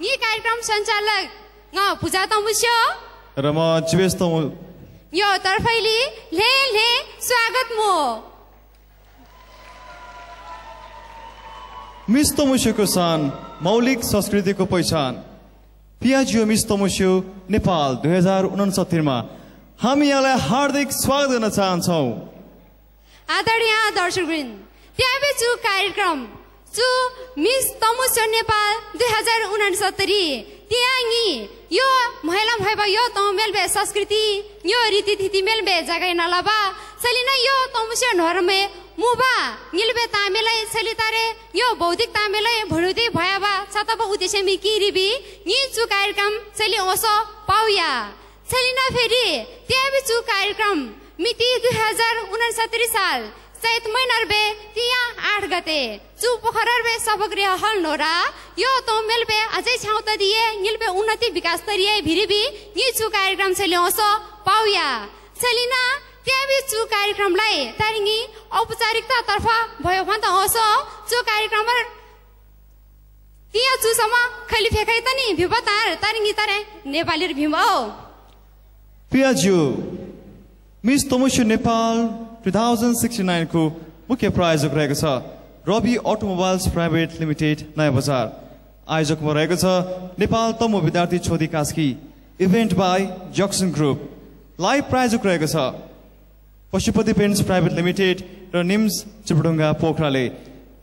यी कार्यक्रम सञ्चालक अ, पूजा तमुस्यो र म जीवेश तमु। यो तर्फैली ले ले स्वागत मो मिस तमुस्योको सान मौलिक संस्कृतिको पहिचान। पियाजियो मिस तमुस्यो नेपाल दुई हजार उनसत्तरीमा। हामी यहाँलाई हार्दिक स्वागत गर्न चाहन्छौँ। आदरणीय दर्शकवृन्द त्याबे चु कार्यक्रम। चु मिस तमुस्यो नेपाल दुई हजार उनासत्तरी त्याङ्गी यो महिला भएबा यो तौ मेलबे संस्कृति यो रीतिथिति मेलबे जगै नलबा सलिना यो तमुस्यो नरमे मुबा निलबे तामेलै सलितारे यो बौद्धिक तामेलै भुडुदी भयाबा सतब उद्देश्य मिकी रिबी नि चु कार्यक्रम सलि ओसो पाउया। सलिना फेरि त्याबे चु कार्यक्रम मिति दुई हजार उनासत्तरी साल। चैत महिनारबे तिया आठ गते। चु पोखरबे सभगृह हल नोरा। यो तो मेलबे अझै छाउत दिए निलबे उन्नति विकास स्तरीय भिरिबी। नि चु कार्यक्रम से ल्याउँछ पाउया। सलिना त्याबी चु कार्यक्रमलाई तारिङ्गी औपचारिकता तर्फ भयो भने त हँस चु कार्यक्रम तिया चुसम्म खैली फेकाइ त नि भिभ तार तारिङ्गी तारे नेपाली भिभ हो Piaggio miss Tamusyo Nepal two thousand sixty नाइनको मुख्य प्रायोजक रहेको छ रवि अटोमोबाइल्स प्राइभेट लिमिटेड नयाँ बजार। आयोजकमा रहेको छ नेपाल तमु विद्यार्थी छोदी Kaski. Event by Jackson group live प्रायोजक रहेको छ पशुपति पेन्ट्स प्राइभेट लिमिटेड र निम्स चिपडुङ्गा पोखराले।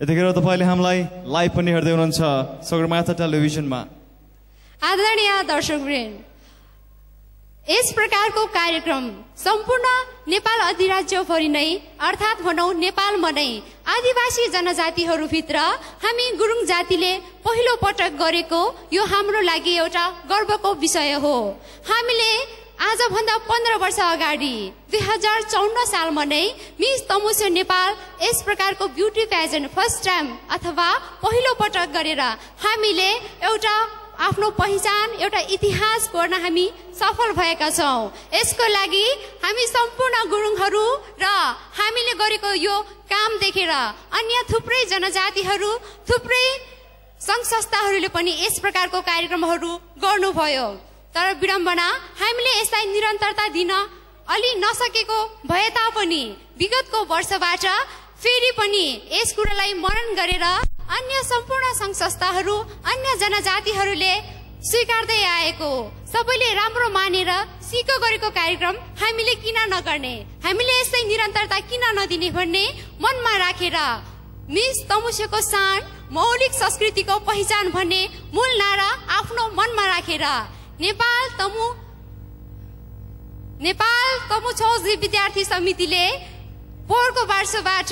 यतिखेर तपाईँले हामीलाई लाइभ पनि हेर्दै हुनुहुन्छ सगरमाथा टेलिभिजनमा। आदरणीय दर्शकवृन्द यस प्रकारको कार्यक्रम सम्पूर्ण नेपाल अधिराज्यभरि नै अर्थात् भनौँ नेपालमा नै आदिवासी जनजातिहरूभित्र हामी गुरुङ जातिले पहिलो पटक गरेको यो हाम्रो लागि एउटा गर्वको विषय हो। हामीले आजभन्दा पन्ध्र वर्ष अगाडि दुई हजार चौन्न सालमा नै मिस तमुसो नेपाल यस प्रकारको ब्युटी पेजेन्ट फर्स्ट टाइम अथवा पहिलो पटक गरेर हामीले एउटा आफ्नो पहिचान एउटा इतिहास कोर्न हामी सफल भएका छौँ। यसको लागि हामी सम्पूर्ण गुरुङहरू र हामीले गरेको यो काम देखेर अन्य थुप्रै जनजातिहरू थुप्रै सङ्घ संस्थाहरूले पनि यस प्रकारको कार्यक्रमहरू गर्नुभयो। तर विडम्बना हामीले यसलाई निरन्तरता दिन अलि नसकेको भए तापनि विगतको वर्षबाट फेरि पनि यस कुरालाई मरण गरेर अन्य सम्पूर्ण सङ्घ संस्थाहरू अन्य जनजातिहरूले स्वीकार्दै आएको सबैले राम्रो मानेर सिको गरेको कार्यक्रम हामीले किन नगर्ने? हामीले यसै निरन्तरता किन नदिने भन्ने मनमा राखेर मिस तमुसेको सान मौलिक संस्कृतिको पहिचान भन्ने मूल नारा आफ्नो मनमा राखेर नेपाल तमु नेपाल तमु छौजी विद्यार्थी समितिले पोहोरको वर्षबाट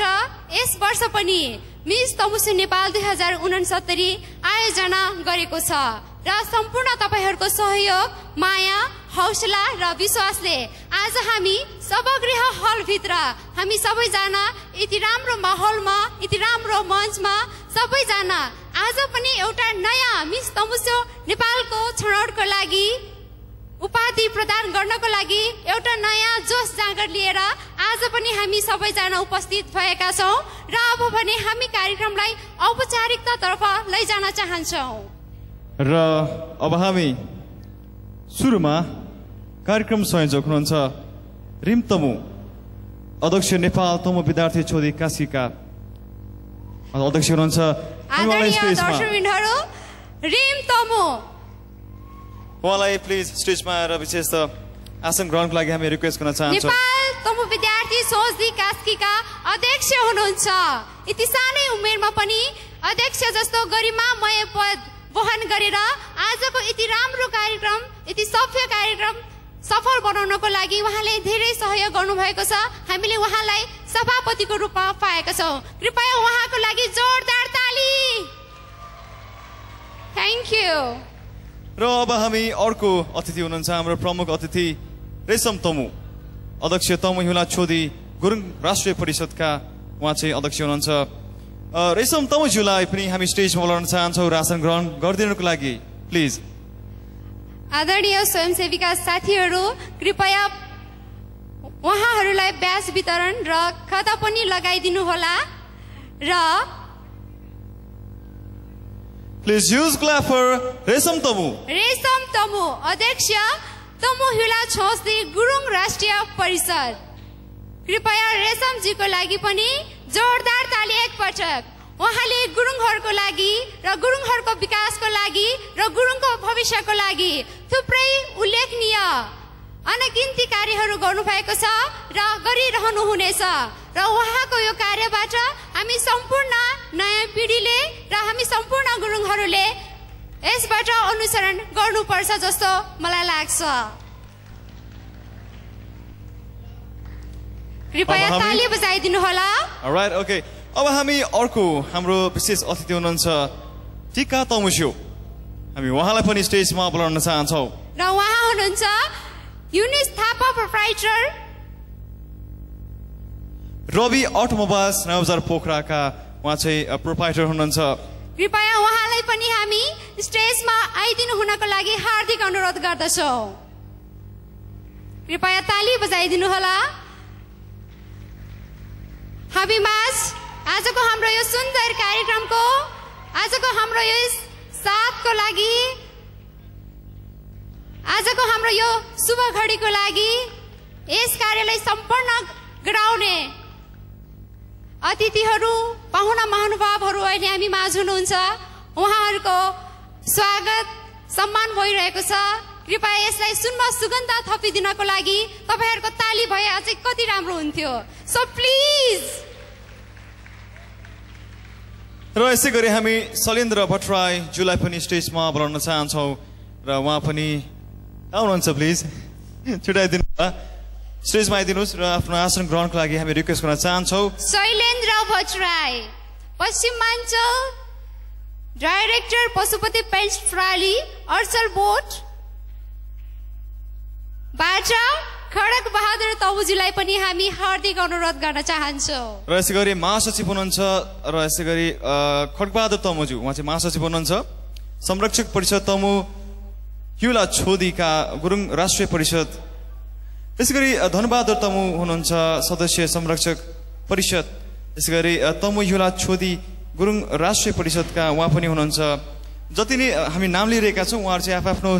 यस वर्ष पनि मिस तमुसु नेपाल दुई हजार उनसत्तरी आयोजना गरेको छ र सम्पूर्ण तपाईँहरूको सहयोग माया हौसला र विश्वासले आज हामी सभागृह हलभित्र हामी सबैजना यति राम्रो माहौलमा यति राम्रो मञ्चमा सबैजना आज पनि एउटा नयाँ मिस तमुसो नेपालको छनौटको लागि उपाधि प्रदान गर्नको लागि एउटा नयाँ जोस जाँगर लिएर आज पनि हामी सबैजना उपस्थित भएका छौँ र अब भने हामी कार्यक्रमलाई औपचारिकतातर्फ लैजान चाहन्छौँ। र अब हामी सुरुमा कार्यक्रम संयोजक हुनुहुन्छ रिम तमु अध्यक्ष नेपाल तमु विद्यार्थी छोरी काशीका। अध्यक्ष हुनुहुन्छ रिम तमु उहाँलाई प्लिज स्टेजमा आएर विशेष त आसन ग्रहणको लागि हामी रिक्वेस्ट गर्न चाहन्छौँ। विद्यार्थी सोझदी कास्कीका अध्यक्ष हुनुहुन्छ। यति सानै उमेरमा पनि अध्यक्ष जस्तो गरिमामय पद वहन गरेर आजको यति राम्रो कार्यक्रम यति सभ्य कार्यक्रम सफल बनाउनको लागि उहाँले धेरै सहयोग गर्नुभएको छ। हामीले उहाँलाई सभापतिको रूपमा पाएका छौँ। कृपया उहाँको लागि जोरदार ताली। थ्याङ्क यू र अब हामी अर्को अतिथि हुनुहुन्छ हाम्रो प्रमुख अतिथि रेशम तमु। अध्यक्ष तमु हिउला छोदी गुरुङ राष्ट्रिय परिषदका उहाँ चाहिँ अध्यक्ष हुनुहुन्छ। रेशम तमुज्यूलाई पनि हामी स्टेजमा बोलाउन चाहन्छौँ रासन ग्रहण गरिदिनुको लागि प्लिज। आदरणीय स्वयंसेविका साथीहरू कृपया उहाँहरूलाई ब्याज वितरण र खाता पनि लगाइदिनु होला र Please use clap for Resam Tamu. तमु अध्यक्ष तमु हिला छोस्दी गुरुङ राष्ट्रिय परिषद कृपया रेशमजीको लागि पनि जोरदार ताली एकपटक उहाँले गुरुङहरूको लागि र गुरुङहरूको विकासको लागि र गुरुङको भविष्यको लागि थुप्रै उल्लेखनीय अनगिन्ती कार्यहरू गर्नुभएको छ र गरिरहनु हुनेछ र उहाँको यो कार्यबाट हामी सम्पूर्ण नयाँ र हामी सम्पूर्ण गुरुङहरूले यसबाट अनुसरण गर्नुपर्छ जस्तो मलाई लाग्छ। कृपया ताली बजाइदिनु होला Alright, okay. अब हामी अर्को हाम्रो विशेष अतिथि हुनुहुन्छ टिका तमुस्यो हामी उहाँलाई पनि स्टेजमा बोलाउन चाहन्छौँ। र उहाँ हुनुहुन्छ युनिस थापा प्रोप्राइटर। रवि अटोमोबाइल्स नवजार पोखराका उहाँ चाहिँ प्रोपाइटर हुनुहुन्छ। कृपया उहाँलाई पनि हामी स्टेजमा आइदिनु हुनको लागि हार्दिक अनुरोध गर्दछौँ। कृपया ताली बजाइदिनु होला। हामी माझ आजको हाम्रो यो सुन्दर कार्यक्रमको आजको हाम्रो यो साथको लागि आजको हाम्रो यो शुभ घडीको लागि यस कार्यलाई सम्पन्न गराउने अतिथिहरू पाहुना महानुभावहरू अहिले हामी माझ हुनुहुन्छ। उहाँहरूको स्वागत सम्मान भइरहेको छ। कृपया यसलाई सुनमा सुगन्ध थपिदिनको लागि तपाईँहरूको ताली भए अझै कति राम्रो हुन्थ्यो। सो प्लिज र यसै गरी हामी शैलेन्द्र भट्टराईज्यूलाई पनि स्टेजमा बोलाउन चाहन्छौँ र उहाँ पनि आउनुहुन्छ प्लिज छुट्याइदिनु होला। स्टेजमा आइदिनुहोस् र आफ्नो आसन ग्रहणको लागि हामी रिक्वेस्ट गर्न चाहन्छौँ। शैलेन्द्र भट्टराई पश्चिमाञ्चल डाइरेक्टर पशुपति पेन्ट प्रणाली अर्चल बोर्ड बाट खडक बहादुर तबुजीलाई पनि हामी हार्दिक अनुरोध गर्न चाहन्छौँ। र यसै गरी महासचिव हुनुहुन्छ र यसै गरी खड्कबहादुर तमुजु उहाँ चाहिँ महासचिव हुनुहुन्छ। संरक्षक परिषद तमु युला छोदीका गुरुङ राष्ट्रिय परिषद यसै गरी धनबहादुर तमु हुनुहुन्छ सदस्य संरक्षक परिषद। यसै गरी तमु युला छोदी गुरुङ राष्ट्रिय परिषदका उहाँ पनि हुनुहुन्छ। जति नै हामी नाम लिइरहेका छौँ उहाँहरू चाहिँ आफ्नो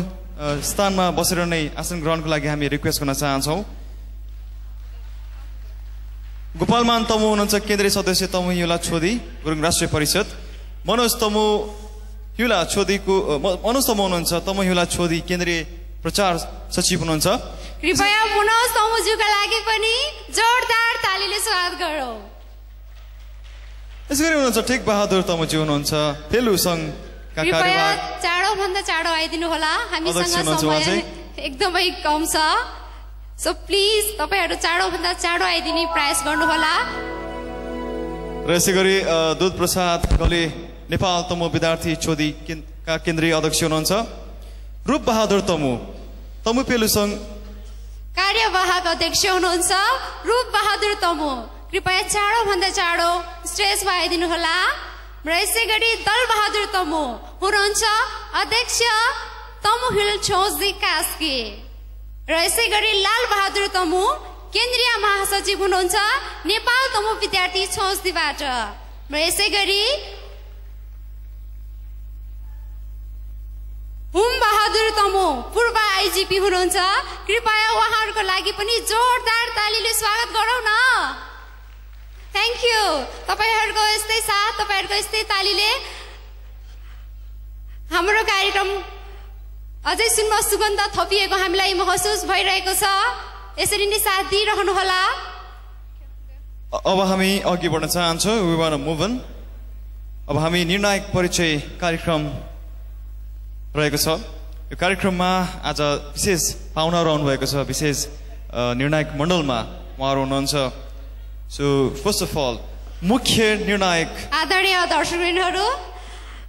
स्थानमा बसेर नै आसन ग्रहणको लागि हामी रिक्वेस्ट गर्न चाहन्छौँ। गोपालमान तमु हुनुहुन्छ केन्द्रीय सदस्य तमु युला छोदी गुरुङ राष्ट्रिय परिषद। मनोज तमु युला छोदीको मनोज तमु हुनुहुन्छ तमु युला छोदी केन्द्रीय प्रचार सचिव हुनुहुन्छ। कृपया पुनः समुजुका लागि पनि जोरदार तालीले स्वागत गरौँ। यसै गरी हुनुहुन्छ टेक बहादुर तमुजी हुनुहुन्छ। तेलु सङ्घका कृपया कार्यवाहक चाँडोभन्दा चाँडो आइदिनु होला। हामीसँग समय? एकदमै कम छ। सो प्लिज तपाईँहरू चाँडोभन्दा चाँडो आइदिने प्रयास गर्नुहोला। र यसै गरी दुध प्रसाद गले नेपाल तमु विद्यार्थी छोदी केन्- का केन्द्रीय अध्यक्ष हुनुहुन्छ? रूप बहादुर तमु। तमु पेलु सङ्घ कार्यवाहक अध्यक्ष हुनुहुन्छ रूप बहादुर तमु। कृपया चाँडोभन्दा चाँडो स्टेजमा आइदिनु होला र यसै गरी दल बहादुर तमु हुनुहुन्छ अध्यक्ष तमु हिल छोजी कास्की। र यसै गरी लाल बहादुर तमु केन्द्रीय महासचिव हुनुहुन्छ नेपाल तमु विद्यार्थी छोजदीबाट र यसै गरी हुम बहादुर तमु पूर्व आइजिपी हुनुहुन्छ। कृपया उहाँहरूको लागि पनि जोरदार तालीले स्वागत गरौँ न। थ्याङ्क यू तपाईँहरूको यस्तै साथ तपाईँहरूको यस्तै तालीले हाम्रो कार्यक्रम अझै सुनमा सुगन्ध थपिएको हामीलाई महसुस भइरहेको छ। यसरी नै साथ दिइरहनुहोला। अब हामी अघि बढ्न चाहन्छौँ. अब हामी निर्णायक परिचय कार्यक्रम रहेको छ। यो कार्यक्रममा आज विशेष पाहुनाहरू आउनुभएको छ। विशेष निर्णायक मण्डलमा उहाँहरू हुनुहुन्छ। सो फर्स्ट अफ अल मुख्य निर्णायक आदरणीय दर्शकहरू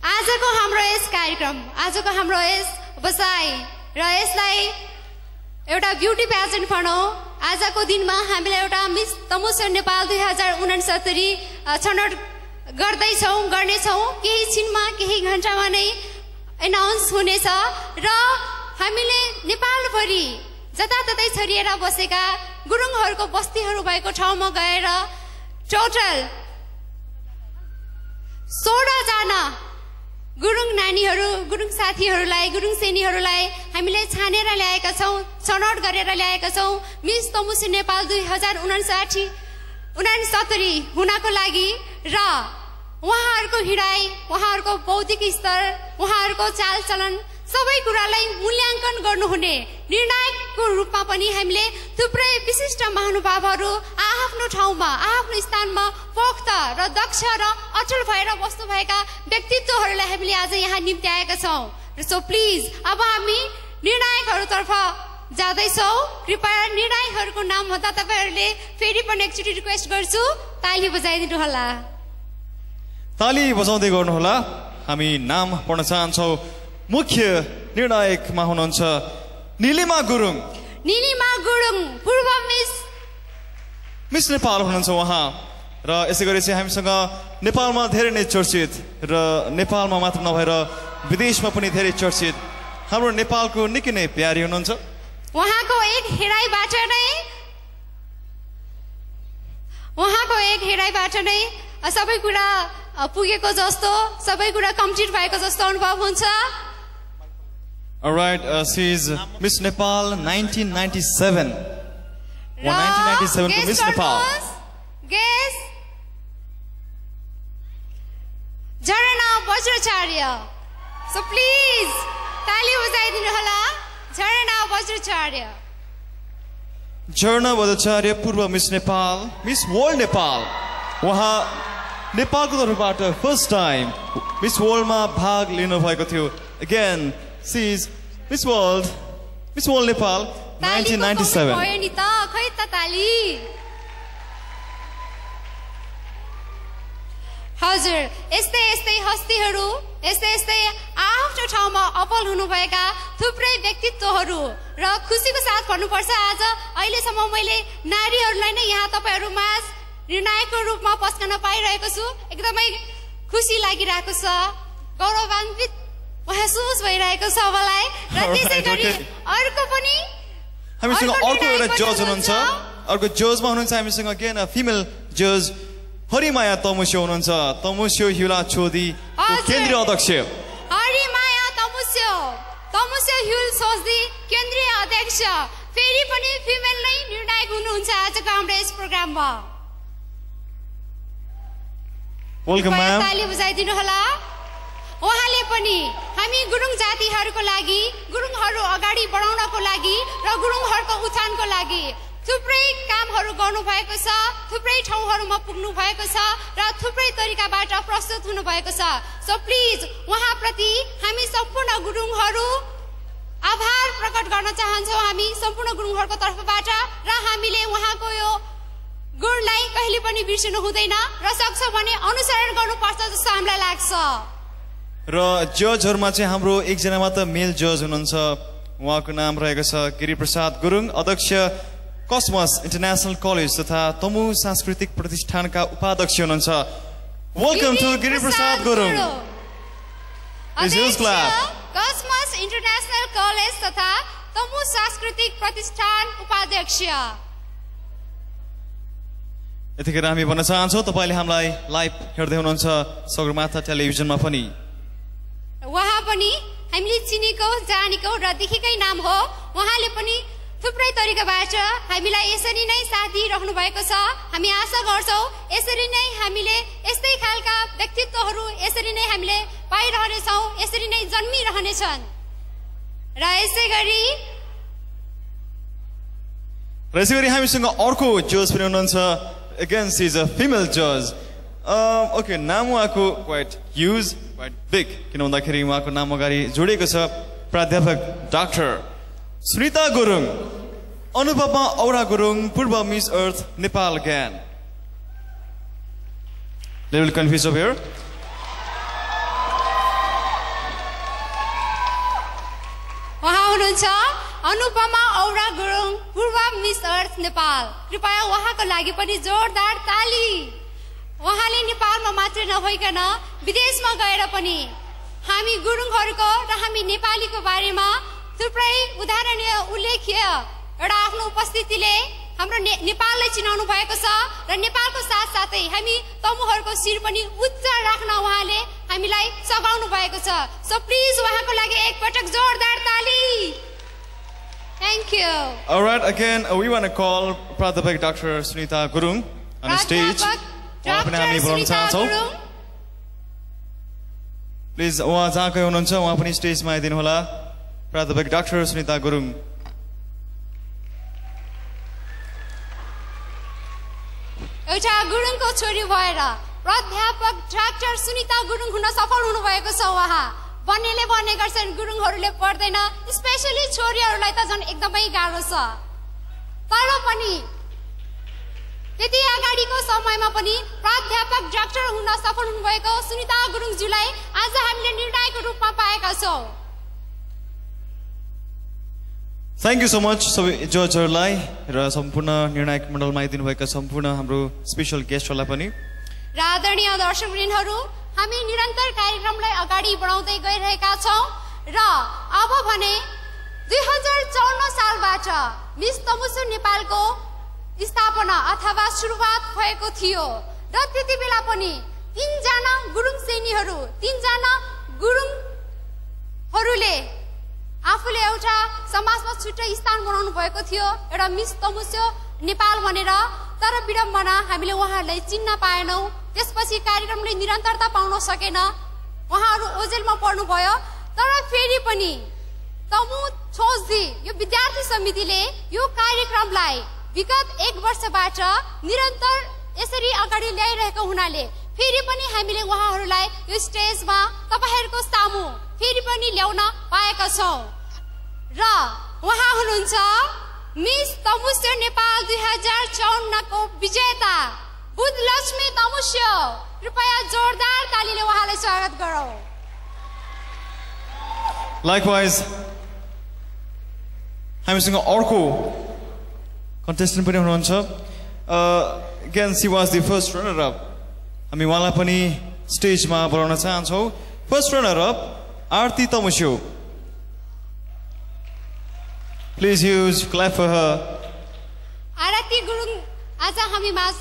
आजको हाम्रो यस कार्यक्रम आजको हाम्रो यस बसाइ र यसलाई एउटा ब्युटी प्याजेन्ट भनौँ। आजको दिनमा हामीलाई एउटा मिस तमुसर नेपाल दुई हजार उनासत्तरी छनौट गर्दैछौँ गर्नेछौँ। केही छिनमा केही घन्टामा नै एनाउन्स हुनेछ र हामीले नेपालभरि जताततै छरिएर बसेका गुरुङहरूको बस्तीहरू भएको ठाउँमा गएर टोटल सोह्रजना गुरुङ नानीहरू गुरुङ साथीहरूलाई गुरुङ सेनीहरूलाई हामीले छानेर ल्याएका छौँ छनौट गरेर ल्याएका छौँ। मिस तमुसी नेपाल दुई हजार उनासाठी उनासत्तरी हुनको लागि र उहाँहरूको हिँडाइ उहाँहरूको बौद्धिक स्तर उहाँहरूको चालचलन सबै कुरालाई मूल्याङ्कन गर्नुहुने निर्णायकको रूपमा पनि हामीले थुप्रै विशिष्ट महानुभावहरू आआफ्नो ठाउँमा आआफ्नो स्थानमा पोख्त र दक्ष र अचल भएर बस्नुभएका व्यक्तित्वहरूलाई हामीले आज यहाँ निम्ति आएका छौँ। र सो प्लिज अब हामी निर्णायकहरूतर्फ जाँदैछौँ। कृपया निर्णायकहरूको नाम भन्दा तपाईँहरूले फेरि पनि एकचोटि रिक्वेस्ट गर्छु। ताली बजाइदिनु होला ताली बजाउँदै गर्नुहोला। हामी नाम पढ्न चाहन्छौँ। मुख्य निर्णायकमा हुनुहुन्छ निलिमा गुरुङ। निलिमा गुरुङ पूर्व मिस। मिस नेपाल हुनुहुन्छ उहाँ। र यसै गरी चाहिँ हामीसँग नेपालमा धेरै नै चर्चित र नेपालमा मात्र नभएर विदेशमा पनि धेरै चर्चित हाम्रो नेपालको निकै नै प्यारी हुनुहुन्छ। उहाँको एक हेराइबाट नै उहाँको एक हेराइबाट नै सबै कुरा पुगेको जस्तो सबै कुरा कम्प्लिट भएको जस्तो अनुभव हुन्छ। Alright, uh, she is Miss Nepal 1997. र 1997 को guess मिस नेपाल गर्नुहोस्, guess? Jharana Bajracharya so please ताली बजाइदिनु होला झरना वज्राचार्य झर्ना बदाचार्य पूर्व miss Nepal miss world Nepal उहाँ नेपालको तर्फबाट फर्स्ट टाइम मिस वर्ल्डमा भाग लिनुभएको थियो. Again she is miss world miss world Nepal तालीको कमी 1997 भयो नि त खै त ताली? हजुर यस्तै यस्तै हस्तीहरू यस्तै यस्तै आफ्नो ठाउँमा अप्पल हुनुभएका थुप्रै व्यक्तित्वहरू र खुसीको साथ भन्नुपर्छ आज अहिलेसम्म मैले नारीहरूलाई नै यहाँ तपाईँहरू माझ निर्णायकको रूपमा पस्कन पाइरहेको छु। एकदमै खुसी लागिरहेको छ। गौरवान्वित महसुस भइरहेको छ मलाई। र त्यसै गरी. अर्को पनि हामीसँग अर्को एउटा जज हुनुहुन्छ। अर्को जजमा हुनुहुन्छ। हामीसँग अगेन फिमेल जज हरिमाया तमुस्यो हुनुहुन्छ। तमुस्यो हिउला छोदी। केन्द्रीय अध्यक्ष। हरिमाया तमुस्यो। तमुस्यो ह्युल सोच्दी केन्द्रीय अध्यक्ष। फेरि पनि फिमेल नै निर्णायक हुनुहुन्छ आजको हाम्रो यस प्रोग्राममा। वेलकम कृपया म्याम ताली बुझाइदिनु होला। उहाँले पनि हामी गुरुङ जातिहरूको लागि गुरुङहरू अगाडि बढाउनको लागि र गुरुङहरूको उत्थानको लागि थुप्रै कामहरू गर्नुभएको छ थुप्रै ठाउँहरूमा पुग्नु भएको छ र थुप्रै तरिकाबाट प्रस्तुत हुनुभएको छ। सो प्लिज उहाँप्रति हामी सम्पूर्ण गुरुङहरू आभार प्रकट गर्न चाहन्छौँ हामी सम्पूर्ण गुरुङहरूको तर्फबाट र हामीले उहाँको यो गुणलाई कहिले पनि बिर्सिनु हुँदैन र सक्छ भने अनुसरण गर्नुपर्छ जस्तो हामीलाई लाग्छ। र जजहरूमा चाहिँ हाम्रो एकजना मात्र मेल जज हुनुहुन्छ। उहाँको नाम रहेको छ गिरिप्रसाद गुरुङ अध्यक्ष कस्मस इन्टरनेसनल कलेज तथा तमु सांस्कृतिक प्रतिष्ठानका उपाध्यक्ष हुनुहुन्छ। Welcome to Giriprasad Gurung? Cosmos International College तथा तमु सांस्कृतिक प्रतिष्ठान उपाध्यक्ष। यतिखेर हामी भन्न चाहन्छौँ तपाईँले हामीलाई लाइभ हेर्दै हुनुहुन्छ सगरमाथा टेलिभिजनमा पनि। उहाँ पनि हामीले चिनेको जानेको र देखेकै नाम हो। उहाँले पनि थुप्रै तरिकाबाट हामीलाई यसरी नै साथ दिइराख्नु भएको छ। हामी आशा गर्छौँ यसरी नै हामीले यस्तै खालका व्यक्तित्वहरू यसरी नै हामीले पाइरहनेछौँ यसरी नै जन्मिरहनेछन्। र यसै गरी र यसै गरी हामीसँग अर्को जज पनि हुनुहुन्छ। नाम अगाडि जोडिएको छ प्राध्यापक डाक्टर सुनिता गुरुङ अनुपमा औरा गुरुङ पूर्व मिस अर्थ नेपाल ज्ञान Little confused over here. उहाँ हुनुहुन्छ अनुपमा औरा गुरुङ पूर्व मिस अर्थ नेपाल। कृपया उहाँको लागि पनि जोरदार ताली। उहाँले नेपालमा मात्रै नभइकन विदेशमा गएर पनि हामी गुरुङहरूको र हामी नेपालीको बारेमा थुप्रै उदाहरणीय उल्लेख्य एउटा आफ्नो उपस्थितिले हाम्रो ने, नेपाललाई चिनाउनु भएको छ र नेपालको साथसाथै हामी तमुहरूको शिर पनि उच्च राख्न उहाँले हामीलाई सघाउनु भएको छ। सो प्लिज उहाँको लागि एकपटक जोरदार ताली। Thank you Alright, again, uh, we want to call Pradhapak Dr. Sunita Gurung on the stage. Please उहाँ जहाँ कोही हुनुहुन्छ उहाँ पनि स्टेजमा आइदिनु होला प्राध्यापक डाक्टर सुनिता गुरुङ एउटा गुरुङको छोरी भएर प्राध्यापक डाक्टर सुनिता गुरुङ हुन सफल हुनुभएको छ उहाँ। भन्नेले भन्ने गर्छन् गुरुङहरूले पढ्दैन। स्पेसली छोरीहरूलाई त झन् एकदमै गाह्रो छ। तर पनि त्यति अगाडिको समयमा पनि प्राध्यापक डाक्टर हुन सफल हुनुभएको सुनिता गुरुङज्यूलाई आज हामीले निर्णायकको रूपमा पाएका छौँ। थ्याङ्क यू सो मच सबै जजहरूलाई र सम्पूर्ण निर्णायक मण्डलमा आइदिनुभएका सम्पूर्ण हाम्रो स्पेसल गेस्टहरूलाई पनि। र आदरणीय दर्शकवृन्दहरू हामी निरन्तर कार्यक्रमलाई अगाडि बढाउँदै गइरहेका छौँ र अब भने दुई हजार चौन्न सालबाट मिस तमुसु नेपालको स्थापना अथवा सुरुवात भएको थियो र त्यति बेला पनि तिनजना गुरुङ सेनीहरू तिनजना गुरुङहरूले आफूले एउटा समाजमा छुट्टै स्थान बनाउनु भएको थियो। एउटा मिस तमुस्यो नेपाल भनेर तर विडम्बना हामीले उहाँहरूलाई चिन्न पाएनौँ। त्यसपछि कार्यक्रमले निरन्तरता पाउन सकेन। उहाँहरू ओजेलमा पर्नुभयो तर फेरि पनि तमु छोजदी यो विद्यार्थी समितिले यो कार्यक्रमलाई विगत एक वर्षबाट निरन्तर यसरी अगाडि ल्याइरहेको हुनाले फेरि पनि हामीले उहाँहरूलाई यो स्टेजमा तपाईँहरूको सामु फेरि पनि ल्याउन पाएका छौँ। र उहाँ हुनुहुन्छ मिस तमुस्य नेपाल दुई हजार चौन्नको विजेता बुधलक्ष्मी तमुस्य कृपया जोरदार तालीले उहाँलाई स्वागत गरौँ। लाइकवाइज हामीसँग अर्को कन्टेस्टेन्ट पनि हुनुहुन्छ। Again she was the first runner up हामी उहाँलाई पनि स्टेजमा बोलाउन चाहन्छौँ। First runner up Aarati Tamusyo please huge clap for her Aarati Gurung आज हामी माझ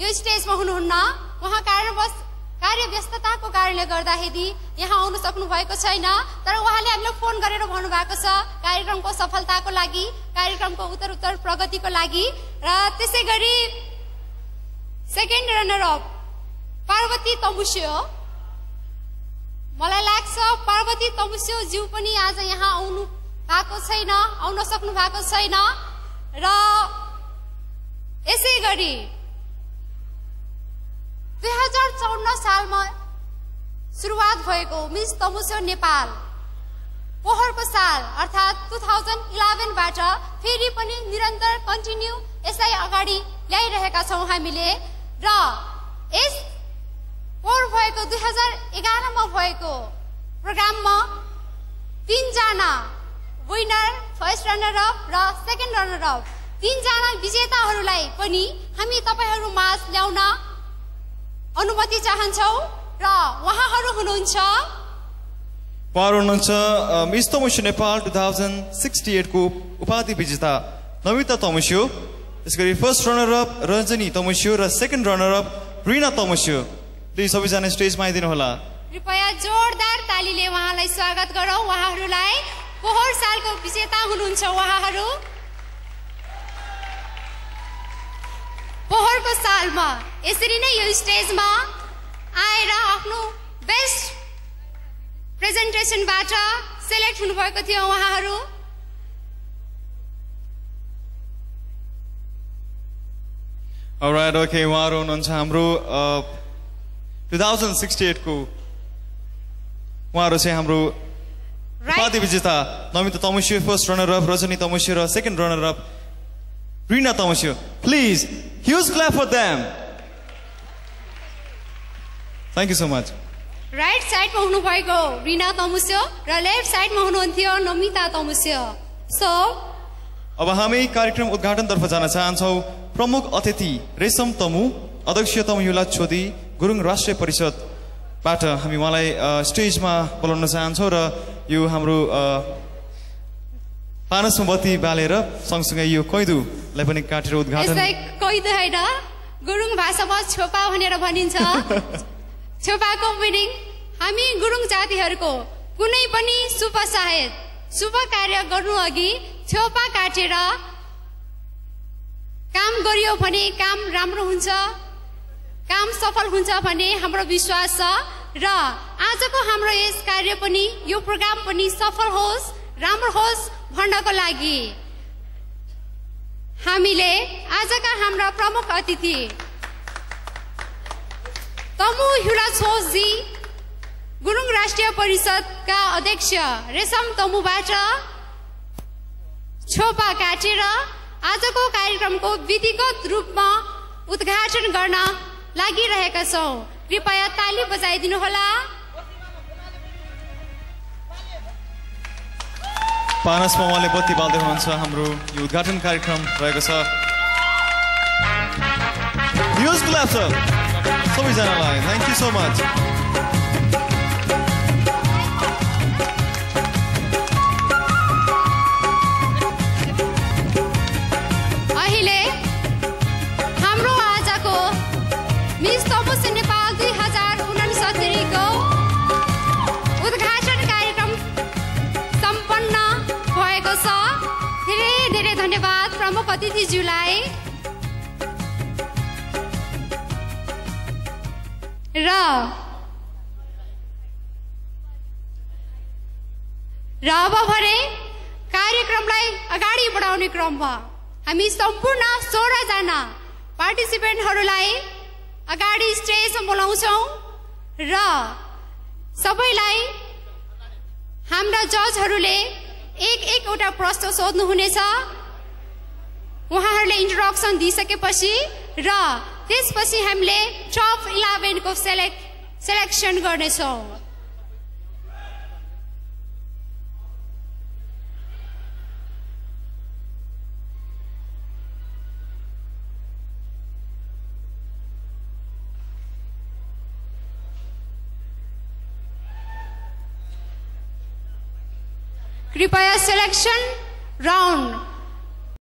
यो स्टेजमा हुनुहुन्न। उहाँ कारणवश कार्य व्यस्तताको कारणले गर्दाखेरि यहाँ आउनु सक्नु भएको छैन। तर उहाँले हामीलाई फोन गरेर भन्नुभएको छ कार्यक्रमको सफलताको लागि कार्यक्रमको उत्तर उत्तर प्रगतिको लागि। र त्यसै गरी second runner up Parvati Tamusyo मलाई लाग्छ पार्वती तमुस्यो पनि आज यहाँ आउनु भएको छैन आउन सक्नु भएको छैन। र यसै गरी दुई हजार चौन्न सालमा सुरुवात भएको मिस तमुस्यो नेपाल पोहोरको साल अर्थात् टु थाउजन्ड इलेभेनबाट फेरि पनि निरन्तर कन्टिन्यू यसलाई अगाडि ल्याइरहेका छौँ हामीले। र यस पोहोर भएको दुई हजार एघारमा भएको प्रोग्राममा तिनजना विनर फर्स्ट रनर अप र सेकेन्ड रनर अप तिनजना विजेताहरूलाई पनि हामी तपाईँहरू माझ ल्याउन अनुमति चाहन्छौँ र उहाँहरू हुनुहुन्छ। उहाँहरू हुनुहुन्छ Miss Tamusyo Nepal two thousand sixty एटको उपाधि विजेता नमिता तमुस्यो त्यस गरी first runner up Ranjani Tamusyo र second runner up Rina Tamusyo please सबैजना स्टेजमा आइदिनु होला कृपया जोरदार तालीले उहाँलाई स्वागत गरौँ। उहाँहरूलाई पोहोर सालको विजेता हुनुहुन्छ उहाँहरू। पोहोरको सालमा यसरी नै यो स्टेजमा आएर आफ्नो बेस्ट प्रेजेन्टेसनबाट सेलेक्ट हुनुभएको थियो उहाँहरू। राइट ओके उहाँहरू हुनुहुन्छ हाम्रो टु थाउजन्ड सिक्सटी एटको उहाँहरू चाहिँ हाम्रो Namita Tamusyo first runner up Rajani Tamusyo र second runner up Rina Tamusyo please huge clap for them thank you so much right साइडमा हुनुभएको रिना तमुस्यो र लेफ्ट साइडमा हुनुहुन्थ्यो नमिता तमुस्यो सो अब हामी कार्यक्रम उद्घाटनतर्फ जान चाहन्छौँ प्रमुख अतिथि रेशम तमु अध्यक्ष तमुयुला छोदी गुरुङ राष्ट्रिय परिषदबाट हामी उहाँलाई स्टेजमा बोलाउन चाहन्छौँ र यो हाम्रो अ, पानस मोमबत्ती बालेर सँगसँगै यो कैदु लाई पनि काटेर उद्घाटन कैद होइन गुरुङ भाषामा छोपा भनेर भनिन्छ। छोपाको मिनिङ हामी गुरुङ जातिहरूको कुनै पनि शुभ साहस शुभ कार्य गर्नु अघि छोपा काटेर काम गरियो भने काम राम्रो हुन्छ। काम सफल हुन्छ भन्ने हाम्रो विश्वास छ र आजको हाम्रो यस कार्य पनि यो प्रोग्राम पनि सफल होस् राम्रो होस् भन्नको लागि हामीले आजका हाम्रा प्रमुख अतिथि तमु हिरा छोजी गुरुङ राष्ट्रिय परिषदका अध्यक्ष रेशम तमुबाट छोपा काटेर आजको कार्यक्रमको विधिगत रूपमा उद्घाटन गर्न लागिरहेका छौँ। कृपया ताली बजाइदिनु होला पानसमा उहाँले बत्ती बाल्दै हुनुहुन्छ। हाम्रो यो उद्घाटन कार्यक्रम रहेको छ। सबैजनालाई थ्याङ्क यू सो मच अतिथिज्यूलाई र र अब भने कार्यक्रमलाई अगाडि बढाउने क्रममा हामी सम्पूर्ण सोह्रजना पार्टिसिपेन्टहरूलाई अगाडि स्टेजमा बोलाउँछौँ र सबैलाई हाम्रा जजहरूले एक एकवटा प्रश्न सोध्नुहुनेछ। उहाँहरूले इन्ट्रोडक्सन दिइसकेपछि र त्यसपछि हामीले टप इलेभेनको सेलेक्ट सेलेक्सन गर्नेछौँ। कृपया सेलेक्सन राउन्ड